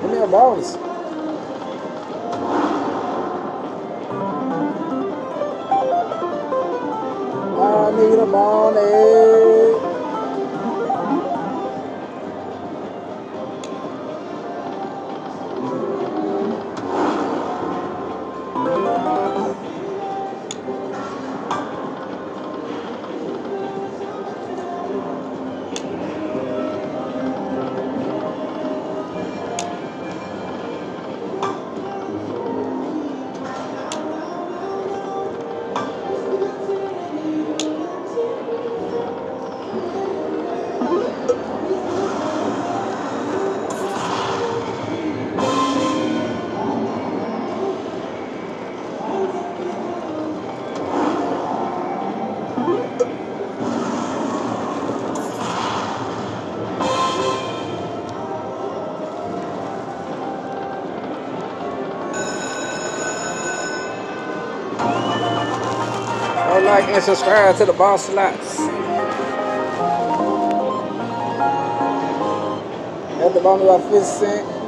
Give me a bonus. I need a bonus. Like and subscribe to the Boss Slots. At the bottom of our 50 cent.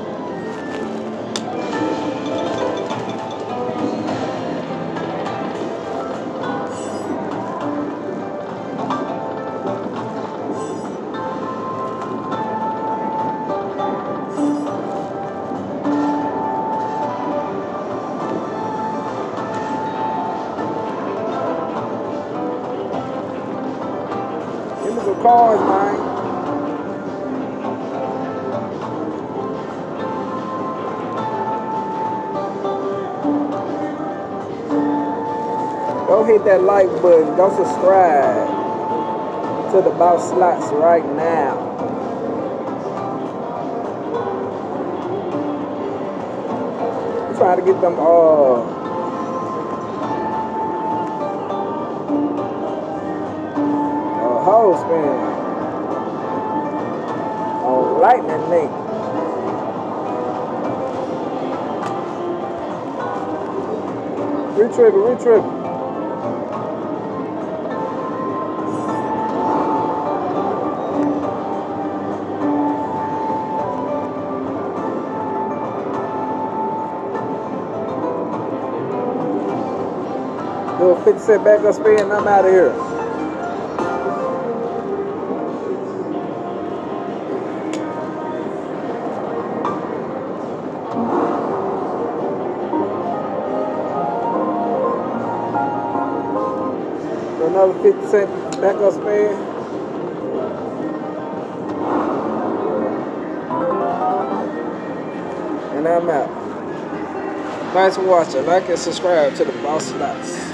Cards, man. Hit that like button. Go subscribe to the Boss Slots right now. I'm trying to get them uh hold spin on lightning link. Retrigger, retrigger. Do a 50 cent back up spin I'm out of here. Another 50 cent back up spin. And I'm out. Thanks for watching. Like and subscribe to the Boss Slots.